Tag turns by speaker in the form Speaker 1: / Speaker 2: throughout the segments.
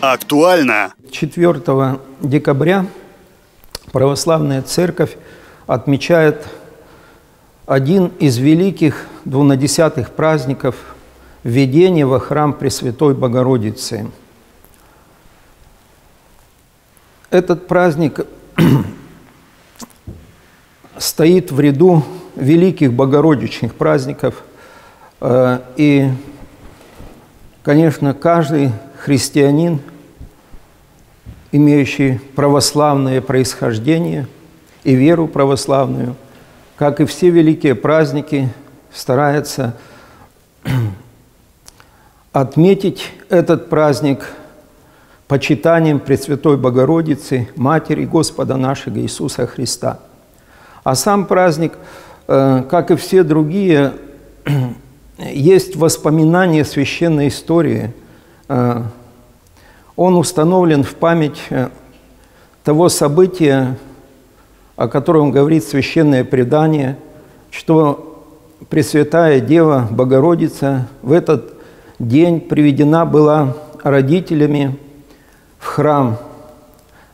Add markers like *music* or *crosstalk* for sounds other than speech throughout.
Speaker 1: Актуально.
Speaker 2: 4 декабря Православная Церковь отмечает один из великих двунадесятых праздников введения во храм Пресвятой Богородицы. Этот праздник *clears throat* стоит в ряду великих богородичных праздников. Э, и, конечно, каждый христианин, имеющий православное происхождение и веру православную, как и все великие праздники, старается *clears throat* отметить этот праздник почитанием Пресвятой Богородицы, Матери Господа нашего Иисуса Христа. А сам праздник, э, как и все другие, *clears throat* есть воспоминания священной истории. Э, он установлен в память э, того события, о котором говорит священное предание, что Пресвятая Дева Богородица в этот день приведена была родителями в храм,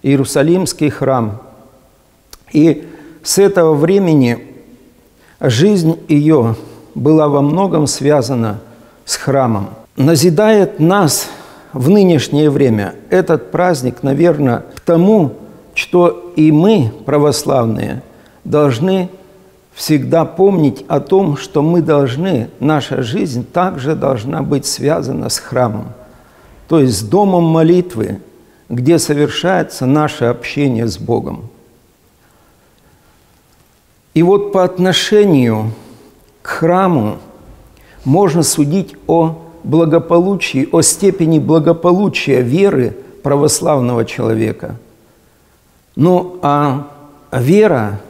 Speaker 2: Иерусалимский храм. И с этого времени жизнь ее была во многом связана с храмом. Назидает нас в нынешнее время этот праздник, наверное, к тому, что и мы, православные, должны всегда помнить о том, что мы должны, наша жизнь также должна быть связана с храмом, то есть с домом молитвы, где совершается наше общение с Богом. И вот по отношению к храму можно судить о благополучии, о степени благополучия веры православного человека. Ну а вера,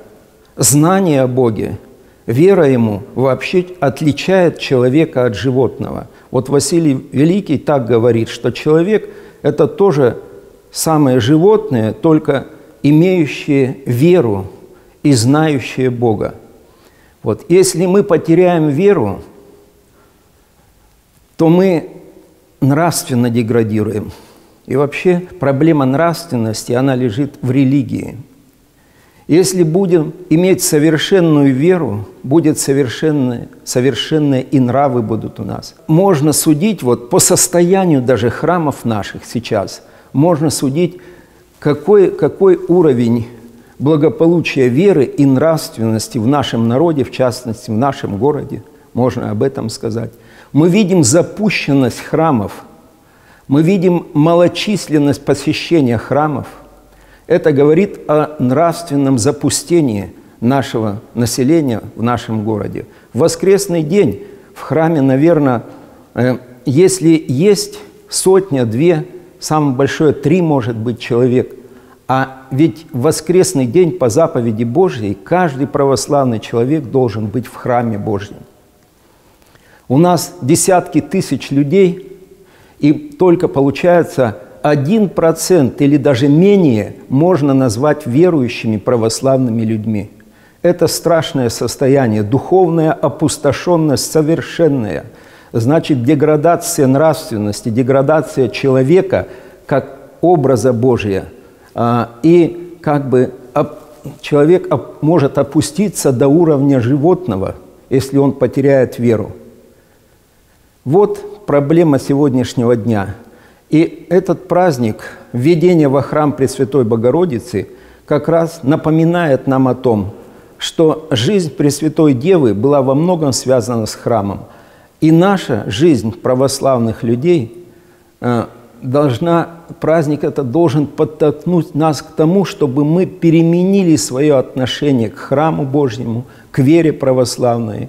Speaker 2: знание о Боге, вера ему вообще отличает человека от животного. Вот Василий Великий так говорит, что человек – это тоже самое животное, только имеющее веру и знающее Бога. Вот. Если мы потеряем веру, то мы нравственно деградируем. И вообще проблема нравственности, она лежит в религии. Если будем иметь совершенную веру, будет совершенные, совершенные и нравы будут у нас. Можно судить вот по состоянию даже храмов наших сейчас, можно судить, какой, какой уровень благополучия веры и нравственности в нашем народе, в частности, в нашем городе, можно об этом сказать. Мы видим запущенность храмов, мы видим малочисленность посещения храмов. Это говорит о нравственном запустении нашего населения в нашем городе. В воскресный день в храме, наверное, э, если есть сотня, две, самое большое три, может быть, человек – а ведь в воскресный день по заповеди Божьей каждый православный человек должен быть в храме Божьем. У нас десятки тысяч людей, и только получается один процент или даже менее можно назвать верующими православными людьми. Это страшное состояние, духовная опустошенность совершенная. Значит, деградация нравственности, деградация человека как образа Божия – а, и как бы человек может опуститься до уровня животного, если он потеряет веру. Вот проблема сегодняшнего дня. И этот праздник введения во храм Пресвятой Богородицы как раз напоминает нам о том, что жизнь Пресвятой Девы была во многом связана с храмом. И наша жизнь православных людей э, должна, праздник это должен подтолкнуть нас к тому, чтобы мы переменили свое отношение к храму Божьему, к вере православной,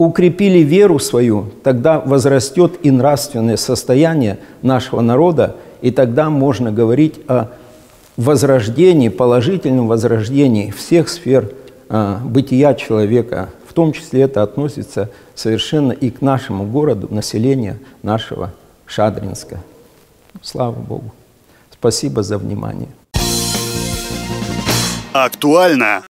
Speaker 2: укрепили веру свою, тогда возрастет и нравственное состояние нашего народа, и тогда можно говорить о возрождении, положительном возрождении всех сфер а, бытия человека. В том числе это относится совершенно и к нашему городу, населению нашего Шадринска. Слава Богу. Спасибо за внимание.
Speaker 1: Актуально.